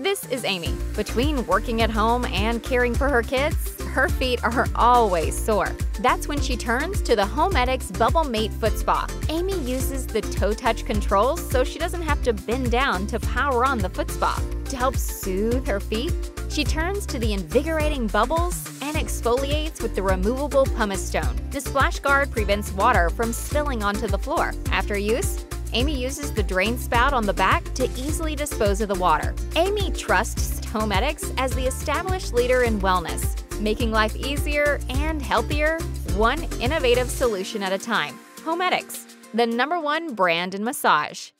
This is Amy. Between working at home and caring for her kids, her feet are always sore. That's when she turns to the Homedics Bubble Mate Foot Spa. Amy uses the toe touch controls so she doesn't have to bend down to power on the foot spa. To help soothe her feet, she turns to the invigorating bubbles and exfoliates with the removable pumice stone. The splash guard prevents water from spilling onto the floor. After use, Amy uses the drain spout on the back to easily dispose of the water. Amy trusts Homedics as the established leader in wellness, making life easier and healthier, one innovative solution at a time. Homedics, the number one brand in massage.